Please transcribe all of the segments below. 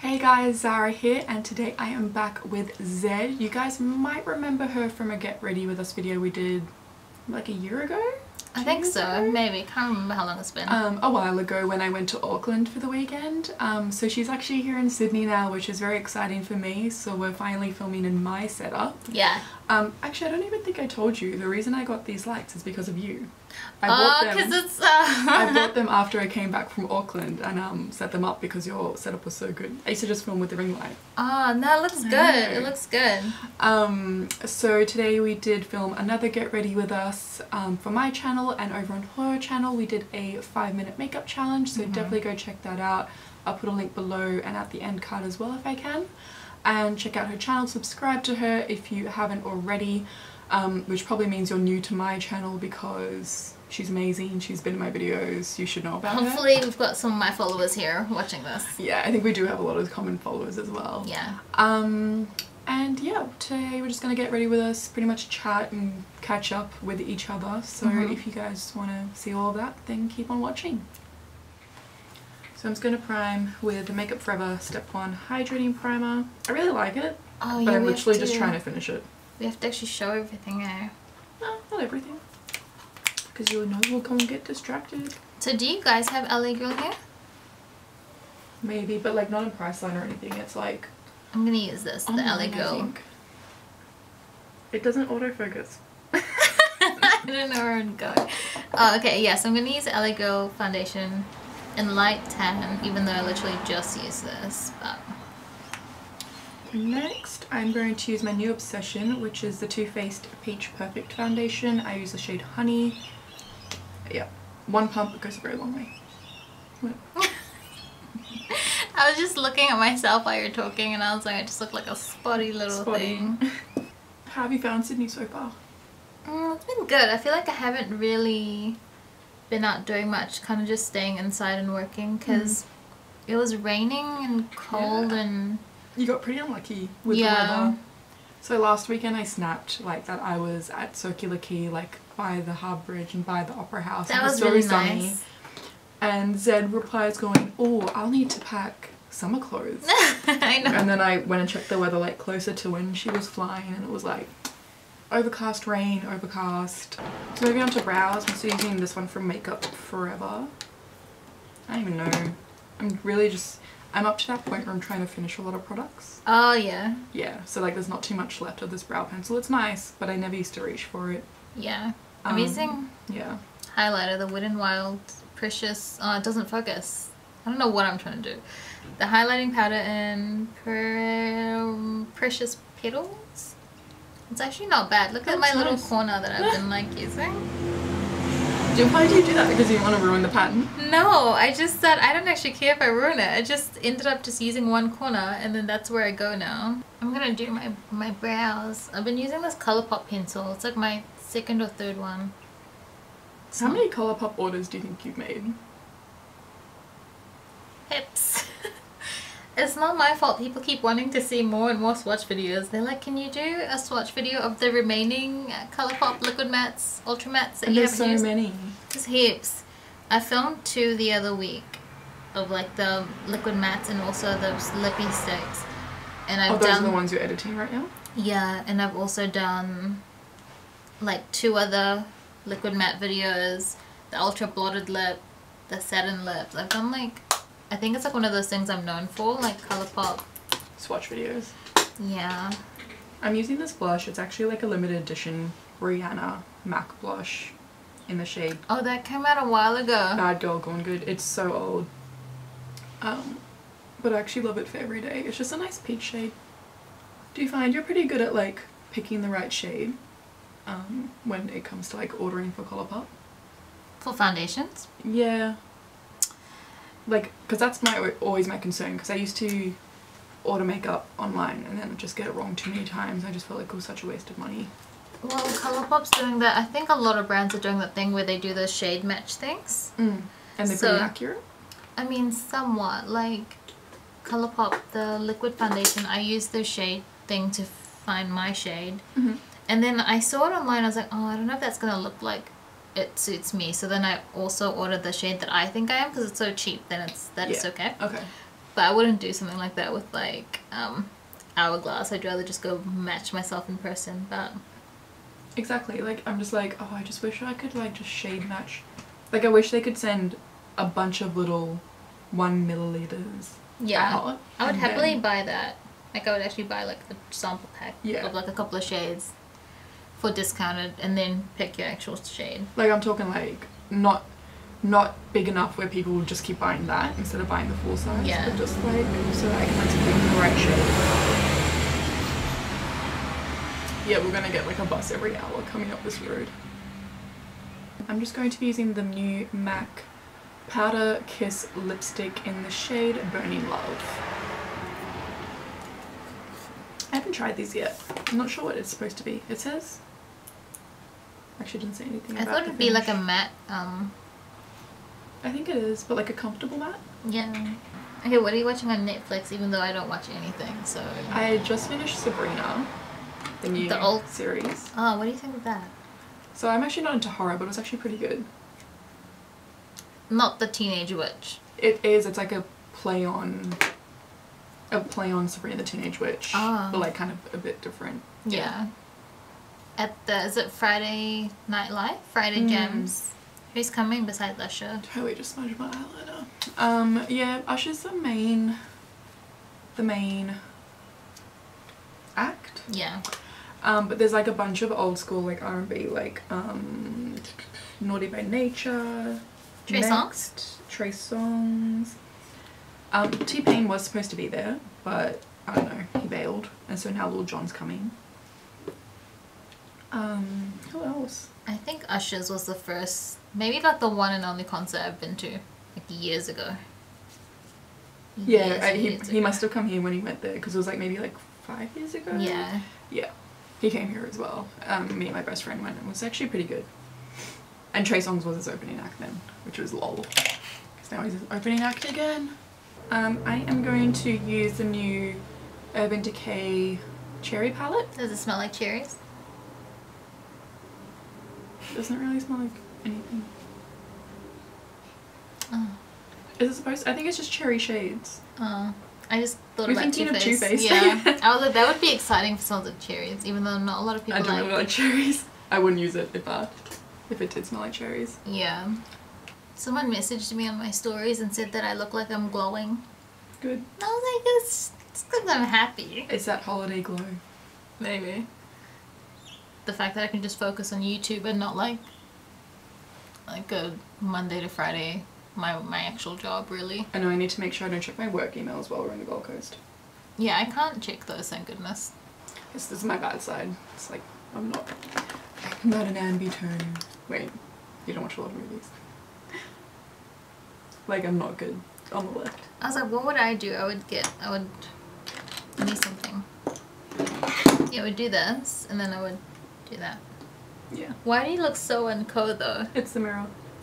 Hey guys, Zahrah here and today I am back with Zed. You guys might remember her from a get ready with us video we did like a year ago? I think so, maybe. Can't remember how long it's been. Um, a while ago when I went to Auckland for the weekend. Um, so she's actually here in Sydney now, which is very exciting for me. So we're finally filming in my setup. yeah. Um, actually, I don't even think I told you. The reason I got these lights is because of you. I Oh, bought them. because it's. Uh... I bought them after I came back from Auckland and um, set them up because your setup was so good. I used to just film with the ring light. Oh, no, it looks good. know. It looks good. Um, so today we did film another Get Ready With Us um, for my channel and over on her channel we did a five minute makeup challenge so Mhm. definitely go check that out. I'll put a link below and at the end card as well if I can. And check out her channel, subscribe to her if you haven't already, um, which probably means you're new to my channel because she's amazing, she's been in my videos, you should know about her. Hopefully, we've got some of my followers here watching this. Yeah, I think we do have a lot of common followers as well. Yeah. Um, and yeah, today we're just gonna get ready with us, pretty much chat and catch up with each other. So Mhm. if you guys want to see all of that, then keep on watching. So I'm just gonna prime with the Makeup Forever Step One Hydrating Primer. I really like it, Oh, but yeah. I'm we have literally just trying to finish it. We have to actually show everything, eh? No, not everything, because your nose will come and get distracted. So, do you guys have LA Girl here? Maybe, but like not in Priceline or anything. It's like I'm gonna use this, oh the LA online, I Girl. It doesn't autofocus. I don't know where I'm going. Oh, okay, yes, I'm gonna use LA Girl foundation in light tan, even though I literally just used this. But Next, I'm going to use my new obsession, which is the Too Faced Peach Perfect Foundation. I use the shade Honey. Yeah, one pump goes a very long way. I was just looking at myself while you're talking, and I was like, I just look like a spotty little Spotty. thing. How have you found Sydney so far? Mm, it's been good. I feel like I haven't really been out doing much, kind of just staying inside and working because it was raining and cold Yeah. and You got pretty unlucky with Yeah. the weather. So last weekend I snapped like that I was at Circular Quay, like by the Harbour Bridge and by the Opera House. that was very really sunny. nice. And Zed replies going, oh, I'll need to pack summer clothes. I know. And then I went and checked the weather like closer to when she was flying and it was like overcast rain, overcast. So moving on to brows, I'm still using this one from Makeup Forever. I don't even know. I'm really just, I'm up to that point where I'm trying to finish a lot of products. Oh yeah, Yeah, so like there's not too much left of this brow pencil. It's nice, but I never used to reach for it. yeah. I'm Um, using Yeah. highlighter, the Wet n Wild Precious. Oh, it doesn't focus. I don't know what I'm trying to do. The highlighting powder in Pre- Precious Petals. It's actually not bad. Look at my it's little corner that I've been like using. Do, why do you do that? Because you want to ruin the pattern? No, I just said I don't actually care if I ruin it. I just ended up just using one corner and then that's where I go now. I'm gonna do my my brows. I've been using this Colourpop pencil. It's like my second or third one. How many Colourpop orders do you think you've made? Hips. it's not my fault. People keep wanting to see more and more swatch videos. They're like, can you do a swatch video of the remaining Colourpop liquid mattes, ultra mattes that And you there's so used? many. there's heaps. I filmed two the other week of like the liquid mattes and also those Lippie Stix. And I've Oh, those done are the ones you're editing right now? yeah, and I've also done like two other liquid matte videos, the ultra blotted lip, the satin lips. I've done like I think it's like one of those things I'm known for, like Colourpop. Swatch videos. Yeah. I'm using this blush. It's actually like a limited edition Rihanna MAC blush in the shade Oh, that came out a while ago. Bad Girl Gone Good. It's so old. Um, but I actually love it for every day. It's just a nice peach shade. Do you find you're pretty good at like picking the right shade um, when it comes to like ordering for Colourpop? For foundations? Yeah. Like, because that's my always my concern. Because I used to order makeup online and then just get it wrong too many times. I just felt like it was such a waste of money. Well, Colourpop's doing that. I think a lot of brands are doing that thing where they do the shade match things. Mm. And they're So- pretty accurate. I mean, somewhat. Like Colourpop, the liquid foundation, I use the shade thing to find my shade. Mhm. And then I saw it online. I was like, oh, I don't know if that's gonna look like it suits me. So then I also ordered the shade that I think I am because it's so cheap. Then it's that it's Yeah. okay. Okay. But I wouldn't do something like that with like um, hourglass. I'd rather just go match myself in person. But Exactly. Like I'm just like, oh, I just wish I could like just shade match. Like I wish they could send a bunch of little one milliliters. yeah, I would happily then- buy that. Like I would actually buy like a sample pack Yeah. of like a couple of shades for discounted, and then pick your actual shade. Like I'm talking like not not big enough where people will just keep buying that instead of buying the full size. Yeah. But just like so that I can like pick the right shade. Yeah, we're gonna get like a bus every hour coming up this road. I'm just going to be using the new MAC Powder Kiss lipstick in the shade Burning Love. I haven't tried these yet. I'm not sure what it's supposed to be. It says. It didn't say anything. I thought it'd be like a matte. Um, I think it is, but like a comfortable matte. yeah. Okay, what are you watching on Netflix? Even though I don't watch anything, so. I just finished Sabrina, the new The old- series. Oh, what do you think of that? So I'm actually not into horror, but it was actually pretty good. Not the teenage witch. It is. It's like a play on, a play on Sabrina the Teenage Witch, Ah. but like kind of a bit different. Yeah. At the is it Friday Night Live? Friday Mm. Jams. Who's coming besides Usher? Totally just smudged my eyeliner. Um, yeah, Usher's the main, the main act. Yeah. Um, but there's like a bunch of old school like R&B, like um, Naughty by Nature, Trey Next, Trey Songz. Um, T-Pain was supposed to be there, but I don't know, he bailed, and so now Lil Jon's coming. Um, who else? I think Usher's was the first, maybe like the one and only concert I've been to, like years ago. Yeah, I, he years he ago. must have come here when he went there because it was like maybe like five years ago. Yeah. Yeah, he came here as well. Um, me and my best friend went. and It was actually pretty good. And Trey Songz was his opening act then, which was lol. Because now he's his opening act again. Um, I am going to use the new Urban Decay Cherry palette. Does it smell like cherries? Doesn't really smell like anything. Oh. Is it supposed? To, I think it's just cherry shades. Oh. I just thought You're about thinking of Too Faced. Too Faced. Yeah. I was like, that would be exciting for smells like cherries, even though not a lot of people I don't like. really like cherries. I wouldn't use it if uh, if it did smell like cherries. Yeah. Someone messaged me on my stories and said that I look like I'm glowing. Good. I was like, it's because I'm happy. It's that holiday glow. Maybe. The fact that I can just focus on YouTube and not like like a Monday to Friday my my actual job really. I know I need to make sure I don't check my work emails while we're in the Gold Coast. Yeah, I can't check those, thank goodness. This, this is my bad side. It's like I'm not I'm not an ambi turn. Wait, you don't watch a lot of movies. Like I'm not good on the left. I was like, what would I do? I would get I would need something. Yeah, I would do this and then I would do that. Yeah. Why do you look so unco though? It's the mirror.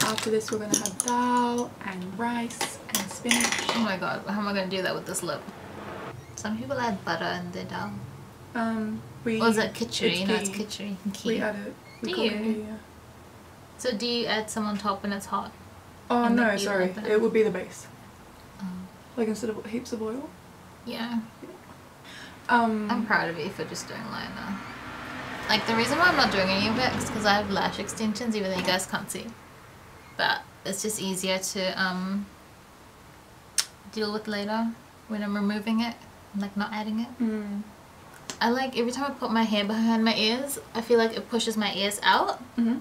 After this we're gonna have dal and rice and spinach. oh my god, how am I gonna do that with this lip? Some people add butter in their dal. Um we Or is it kitchery? it's no, it's kitchery. We add it. We Do cook it, you? yeah. So do you add some on top when it's hot? Oh And no, sorry. It would be the base. Oh. Like instead of heaps of oil. Yeah. Um I'm proud of you for just doing liner. Like the reason why I'm not doing any of it is because I have lash extensions, even though you guys can't see. But it's just easier to um deal with later when I'm removing it, like not adding it. mm, I like every time I put my hair behind my ears, I feel like it pushes my ears out. mhm.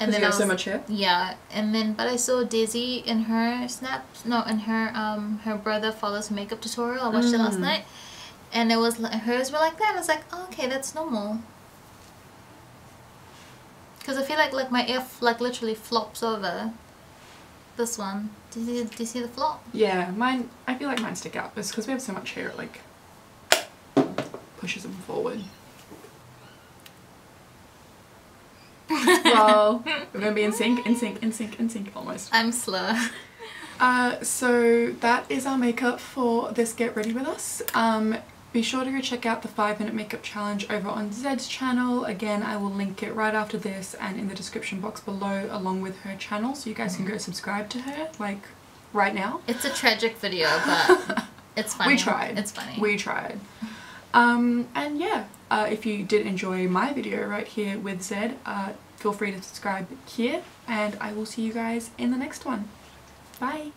And then I have so was- much hair. Yeah, and then but I saw Daisy in her snaps. No, in her um her brother follows makeup tutorial. I watched it last Mm. night, and it was li- hers were like that. I was like, oh, okay, that's normal. Cause I feel like like my ear like literally flops over. This one, do you see, do you see the flop? Yeah, mine. I feel like mine stick out. It's because we have so much hair. It like pushes them forward. well, we're gonna be in sync, in sync, in sync, in sync almost. I'm slow. Uh, so that is our makeup for this Get Ready With Us. Um, be sure to go check out the 5 minute makeup challenge over on Zed's channel. Again, I will link it right after this and in the description box below along with her channel so you guys can go subscribe to her like right now. It's a tragic video, but it's funny. We tried. It's funny. We tried. Um, and yeah, uh, if you did enjoy my video right here with Zed, uh, feel free to subscribe here and I will see you guys in the next one. Bye!